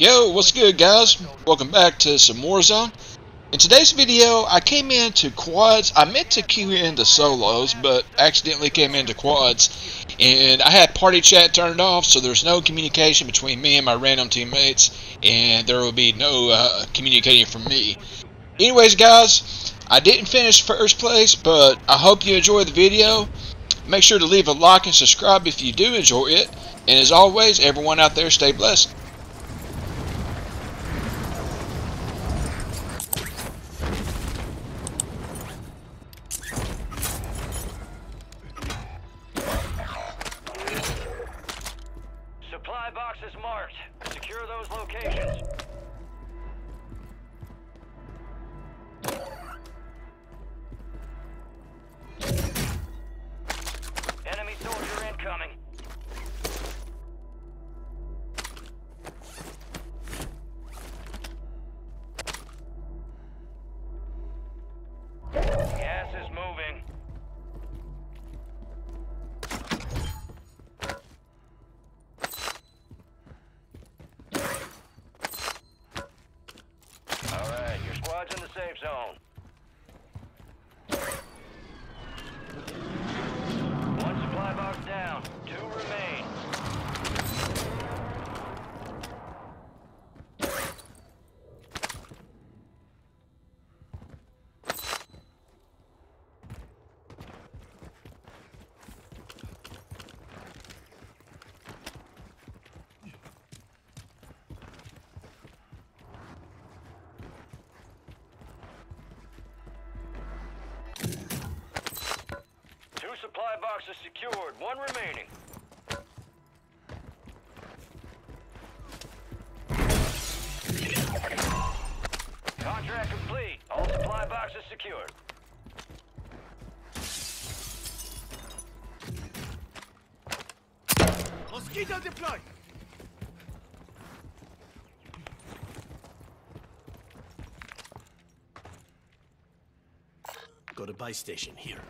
Yo, what's good guys? Welcome back to some Warzone. In today's video, I came into quads. I meant to queue into solos, but accidentally came into quads. And I had party chat turned off, so there's no communication between me and my random teammates. And there will be no uh, communicating from me. Anyways, guys, I didn't finish first place, but I hope you enjoy the video. Make sure to leave a like and subscribe if you do enjoy it. And as always, everyone out there, stay blessed. One remaining. Contract complete. All supply boxes secured. Mosquito deployed! Go to buy station here.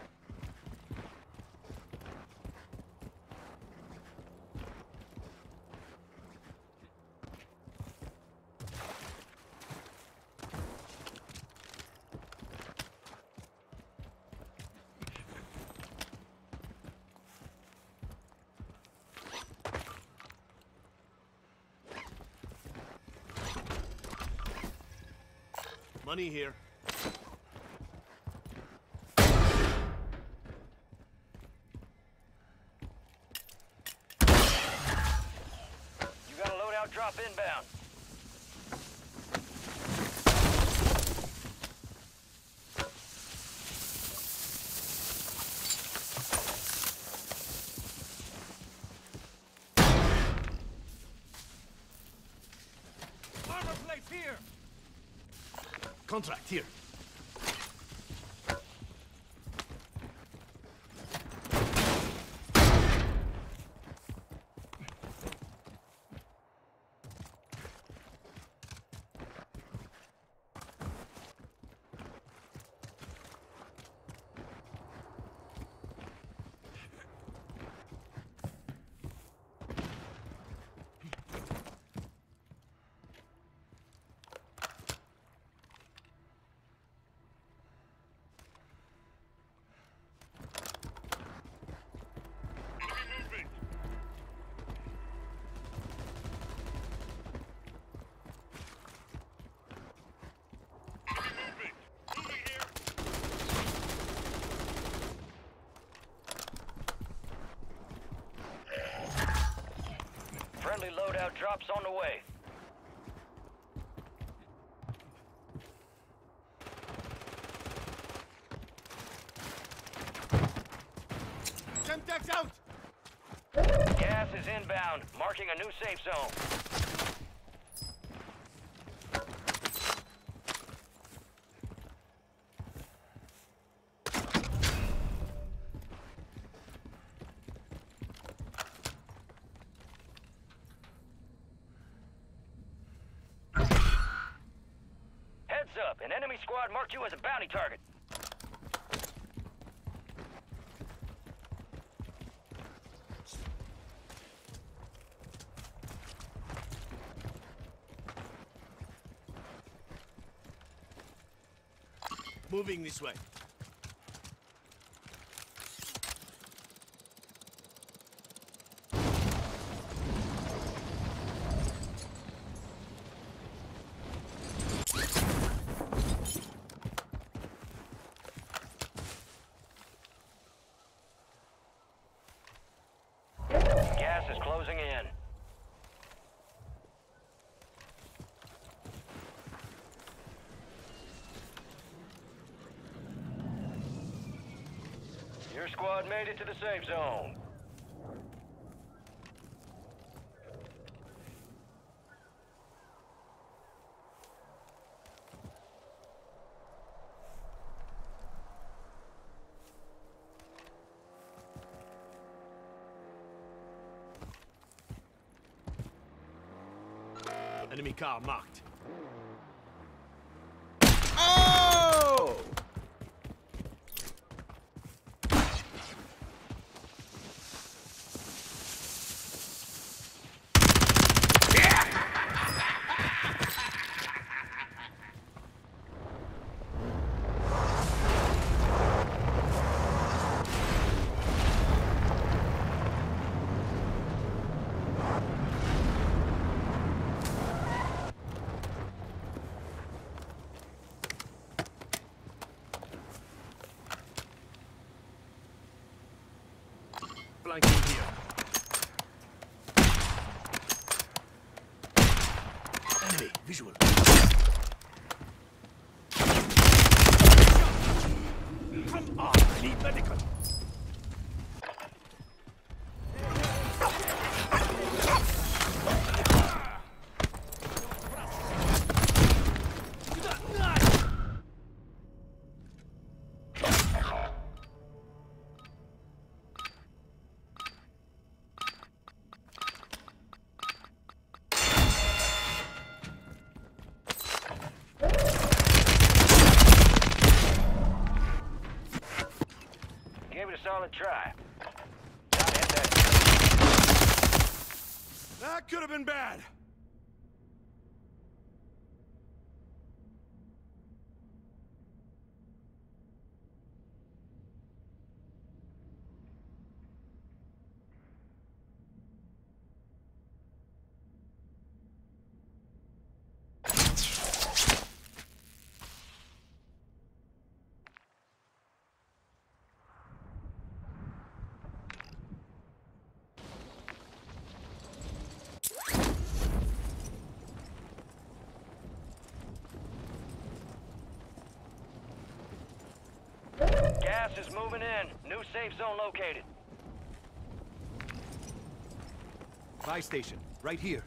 Money here. You got a loadout drop inbound. Armor plate here! Contract here. Drops on the way. squad marked you as a bounty target. Moving this way. Squad made it to the safe zone. Enemy car marked. Oh! Flanking here. Enemy, visual. Come on, need medical. Solid try. That could have been bad. Gas is moving in. New safe zone located. Buy station, right here.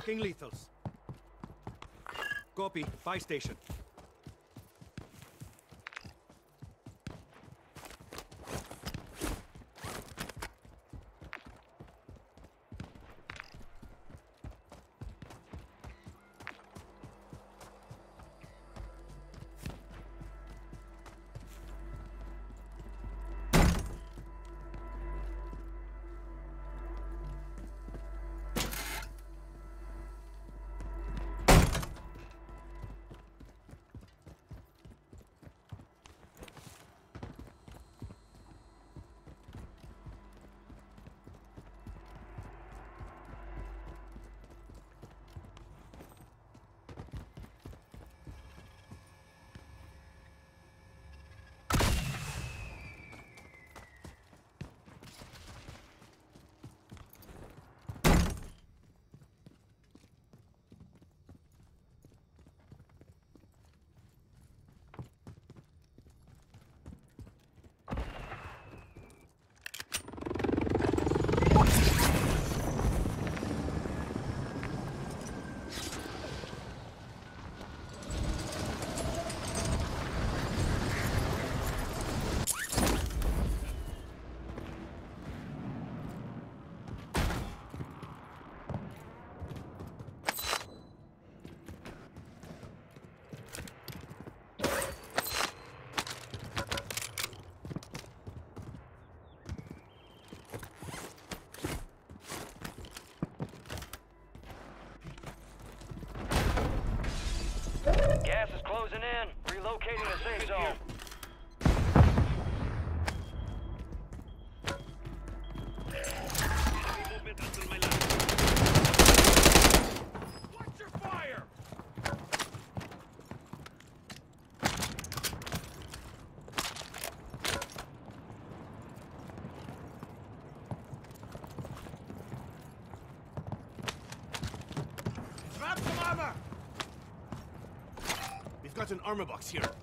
Marking lethals. Copy. Buy station. Locating the safe zone. armor box here.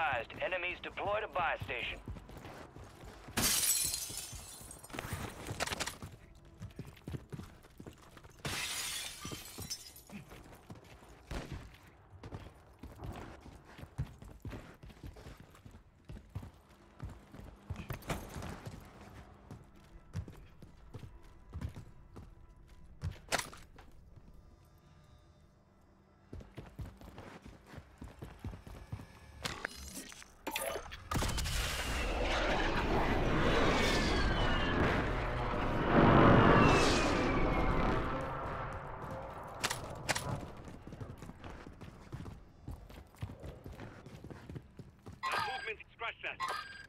advised, enemies deploy to buy station. success.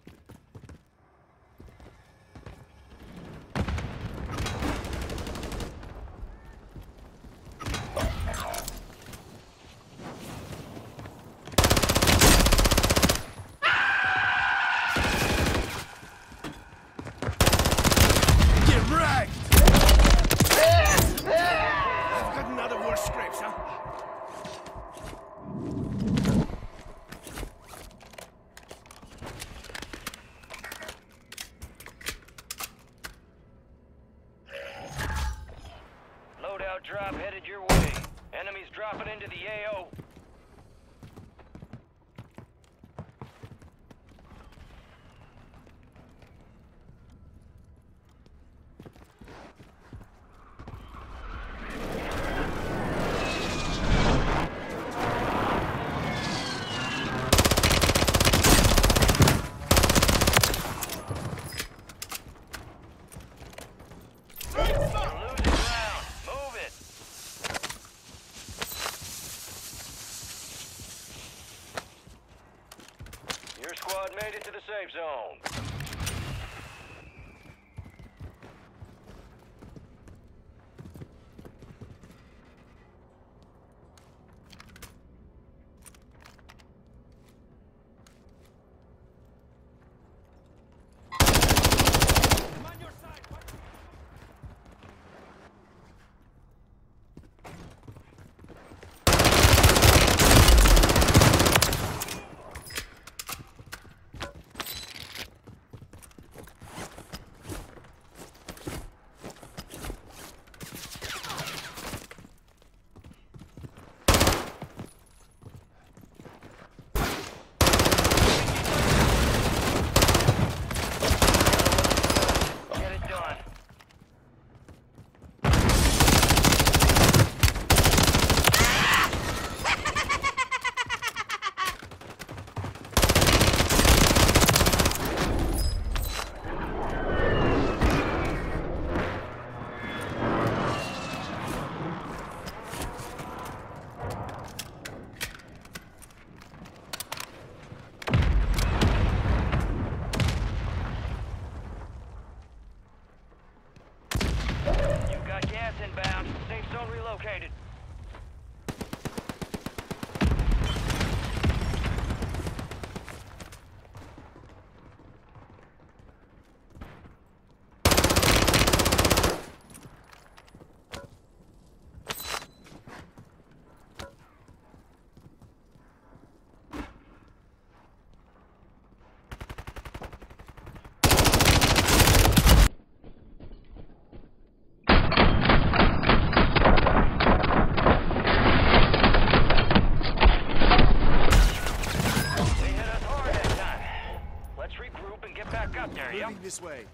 This way.